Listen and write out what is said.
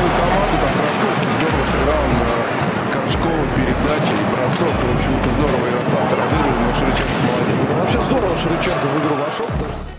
свою команду. Там Красковский здорово сыграл на Корчкова передачи и бросок. В общем-то, здорово Ярослав травмировал, но Ширыченко молодец. Вообще здорово Ширыченко в игру вошел. Потому что...